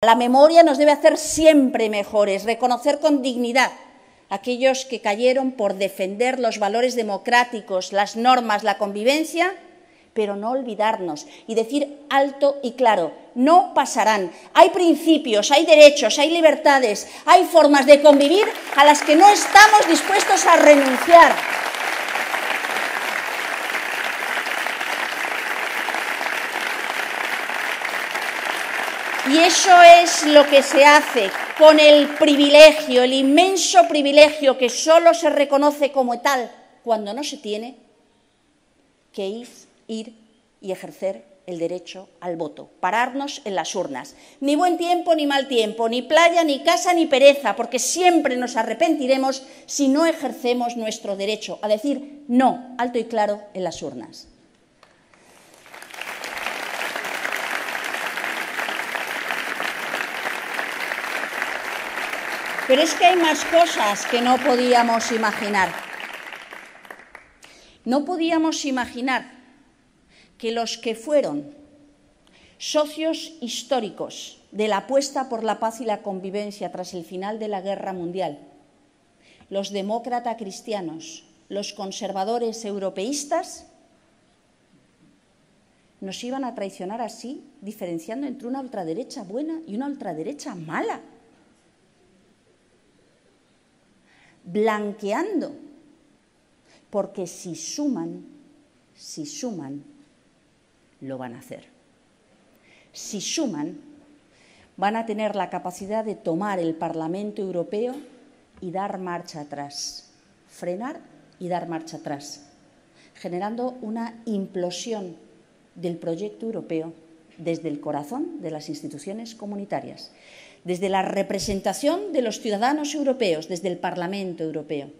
La memoria nos debe hacer siempre mejores, reconocer con dignidad aquellos que cayeron por defender los valores democráticos, las normas, la convivencia, pero no olvidarnos y decir alto y claro, no pasarán. Hay principios, hay derechos, hay libertades, hay formas de convivir a las que no estamos dispuestos a renunciar. Y eso es lo que se hace con el privilegio, el inmenso privilegio que solo se reconoce como tal cuando no se tiene, que es ir y ejercer el derecho al voto, pararnos en las urnas. Ni buen tiempo ni mal tiempo, ni playa, ni casa, ni pereza, porque siempre nos arrepentiremos si no ejercemos nuestro derecho a decir no, alto y claro, en las urnas. Pero es que hay más cosas que no podíamos imaginar. No podíamos imaginar que los que fueron socios históricos de la apuesta por la paz y la convivencia tras el final de la Guerra Mundial, los demócratas cristianos, los conservadores europeístas, nos iban a traicionar así, diferenciando entre una ultraderecha buena y una ultraderecha mala. Blanqueando, porque si suman, si suman, lo van a hacer. Si suman, van a tener la capacidad de tomar el Parlamento Europeo y dar marcha atrás, frenar y dar marcha atrás, generando una implosión del proyecto europeo desde el corazón de las instituciones comunitarias desde la representación de los ciudadanos europeos, desde el Parlamento Europeo.